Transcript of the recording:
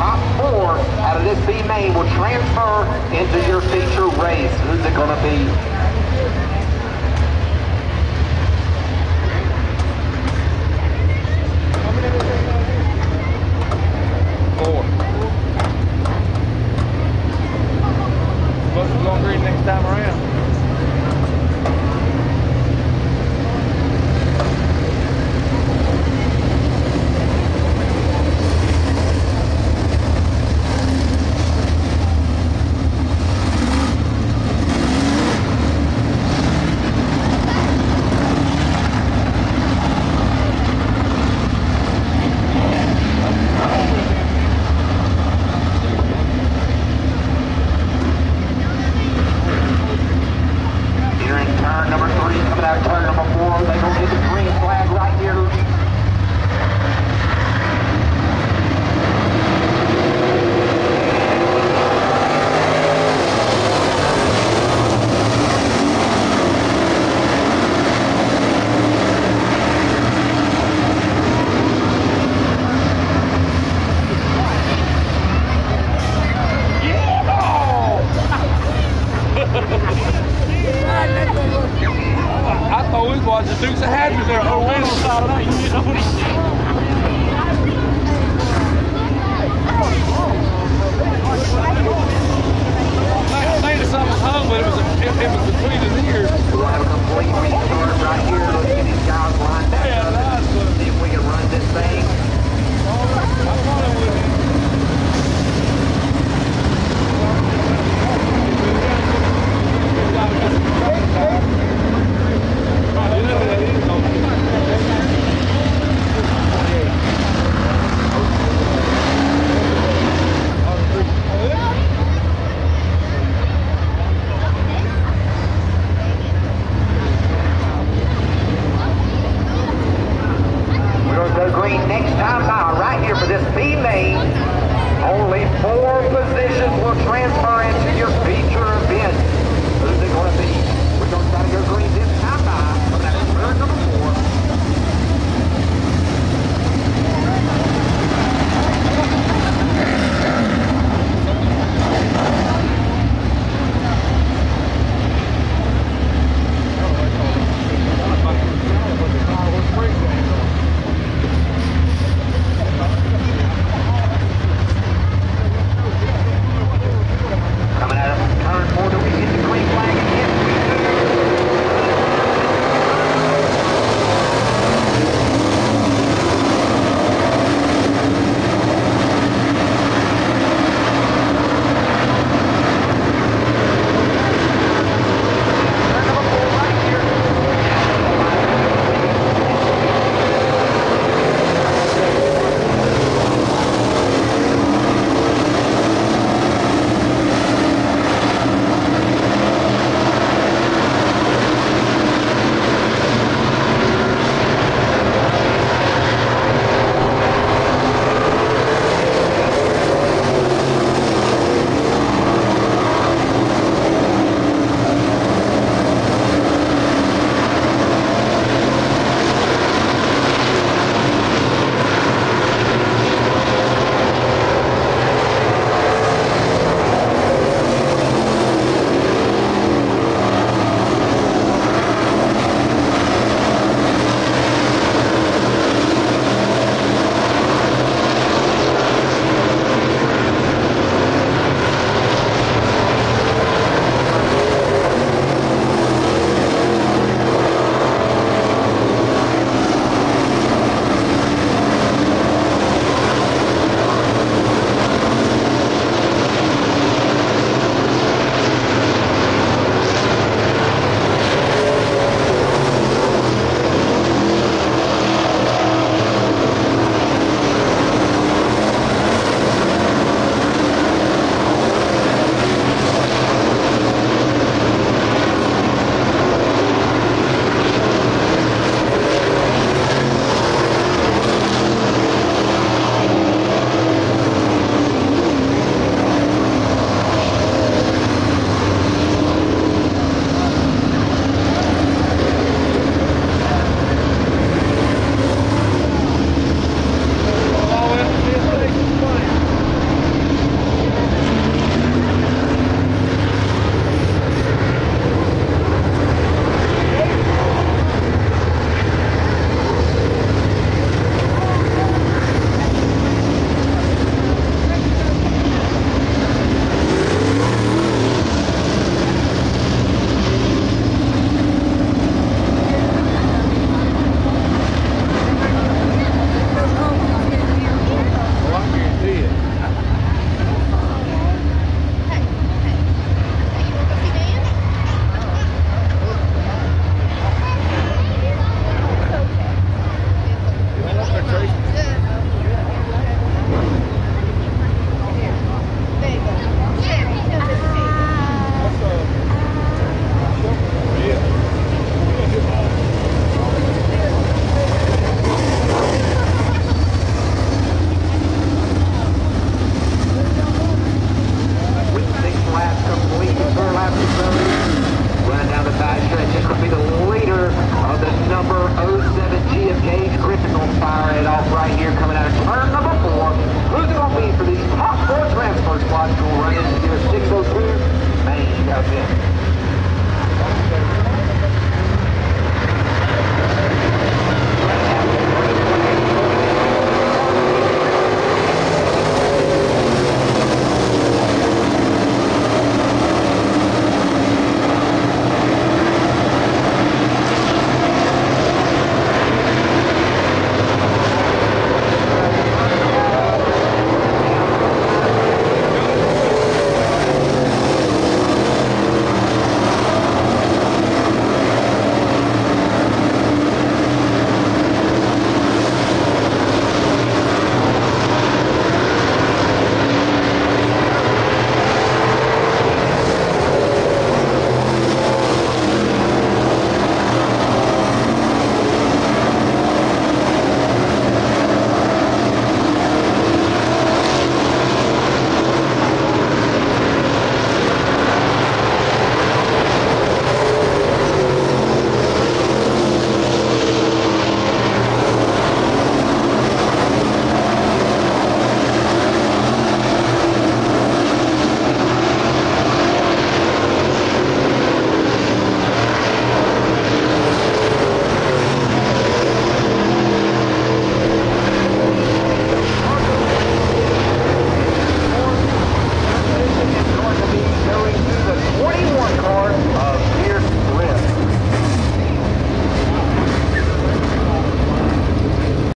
top four out of this B main will transfer into your feature race. Who's it going to be? Hammond was. The Dukes of Hazzard. there. Oh, win on Saturday.